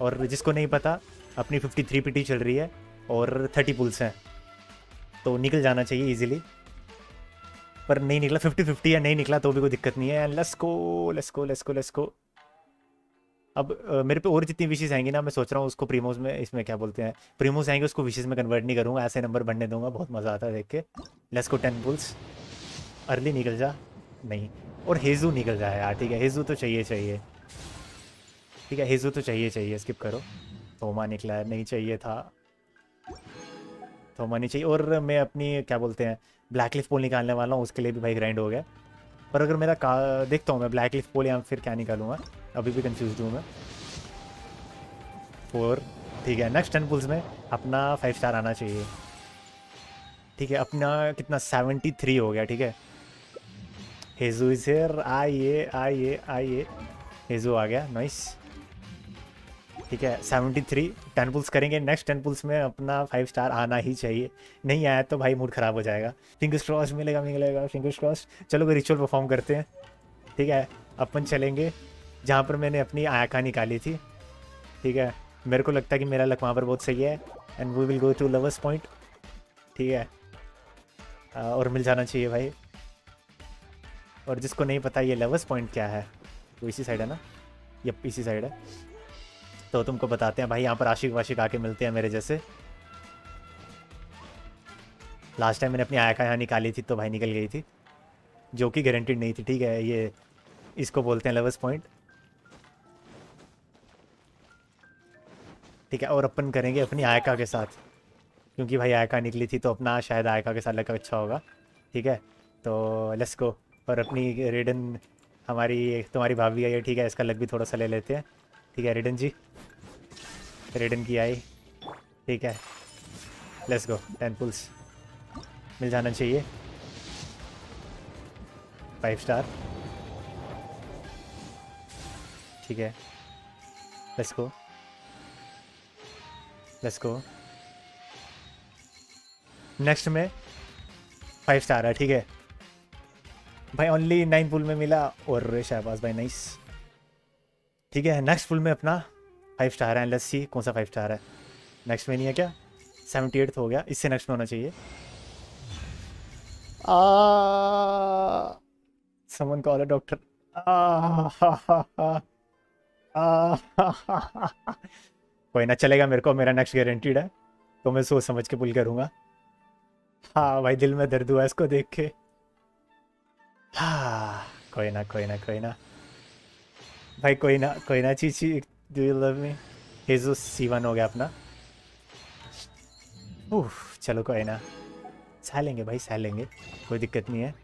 और जिसको नहीं पता, अपनी 53 पीटी चल रही है और 30 पुल्स हैं। तो निकल जाना चाहिए इजीली पर नहीं निकला 50 50 या नहीं निकला तो भी कोई दिक्कत नहीं है। गो लेट्स गो लेट्स गो अब मेरे पे और जितनी विशेष आएँगी ना, मैं सोच रहा हूँ उसको प्रीमोज में, इसमें क्या बोलते हैं? प्रीमोज आएँगे, उसको विशेष में कन्वर्ट नहीं करूँगा। ऐसे नंबर बढ़ने दूँगा, बहुत मज़ा आता है देख के। लेट्स टेन पुल्स अर्ली निकल जा। नहीं। और हेजू निकल जाए यार, ठीक है। हेजू तो चाहिए चाहिए। ठीक है, हेजू तो चाहिए चाहिए स्किप करो। थोमा निकला है नहीं चाहिए था। थोमा नहीं चाहिए, और मैं अपनी, क्या बोलते हैं ब्लैक लिस्ट पोल निकालने वाला हूँ, उसके लिए भी भाई ग्राइंड हो गया। पर अगर मेरा का, देखता हूँ मैं ब्लैक लिस्ट पोल या फिर क्या निकालूँगा, अभी भी कंफ्यूज हूँ मैं। फोर ठीक है नेक्स्ट टेन पुल्स में अपना फाइव स्टार आना चाहिए। ठीक है, अपना कितना सेवेंटी थ्री हो गया, ठीक है। हेजू इज़ हेयर आइए आइए आइए। हेजू आ गया नाइस ठीक है सेवेंटी थ्री टेन पुल्स करेंगे। नेक्स्ट टेन पुल्स में अपना फाइव स्टार आना ही चाहिए। नहीं आया तो भाई मूड ख़राब हो जाएगा। फिंगर्स क्रॉस मिलेगा मिलेगा फिंगर्स क्रॉस चलो, कोई रिचुअल परफॉर्म करते हैं। ठीक है, अपन चलेंगे। जहाँ पर मैंने अपनी आयका निकाली थी। ठीक है, मेरे को लगता है कि मेरा लक वहाँ पर बहुत सही है। And we will go to lovers point ठीक है और मिल जाना चाहिए भाई। और जिसको नहीं पता, ये लवर्स पॉइंट क्या है? वो इसी साइड है ना? यप, इसी साइड है। तो तुमको बताते हैं भाई, यहाँ पर आशिक वाशिक आके मिलते हैं मेरे जैसे। लास्ट टाइम मैंने अपनी आयका यहाँ निकाली थी तो भाई निकल गई थी, जो कि गारंटेड नहीं थी, ठीक है? ये इसको बोलते हैं लवर्स पॉइंट ठीक है, और अपन करेंगे अपनी आयका के साथ, क्योंकि भाई आयका निकली थी तो अपना शायद आयका के साथ लगा अच्छा होगा, ठीक है? तो लेट्स गो और अपनी रेडन हमारी, तुम्हारी भाभी है, ठीक है? इसका लग भी थोड़ा सा ले लेते हैं। ठीक है रेडन जी। रेडन की आई। ठीक है। लेट्स गो टेन पुल्स मिल जाना चाहिए। फाइव स्टार ठीक है। Let's go let's go next में फाइव स्टार है, ठीक है। भाई ओनली नाइन पुल में मिला। और शहबाज भाई नाइस ठीक है नेक्स्ट पुल में अपना फाइव स्टार है लेट्स सी कौन सा फाइव स्टार है। नेक्स्ट में नहीं है क्या? सेवेंटी एट हो गया इससे नेक्स्ट में होना चाहिए। समन कॉल है डॉक्टर कोई ना चलेगा मेरे को मेरा नेक्स्ट गारंटीड है तो मैं सोच समझ के पुल करूँगा। हाँ भाई दिल में दर्द हुआ इसको देख के। हाँ कोई ना कोई ना कोई ना। भाई, कोई ना कोई ना चीची डू यू लव मी हेजो सी वन हो गया अपना। उफ चलो कोई ना। सह लेंगे भाई सह लेंगे, कोई दिक्कत नहीं है।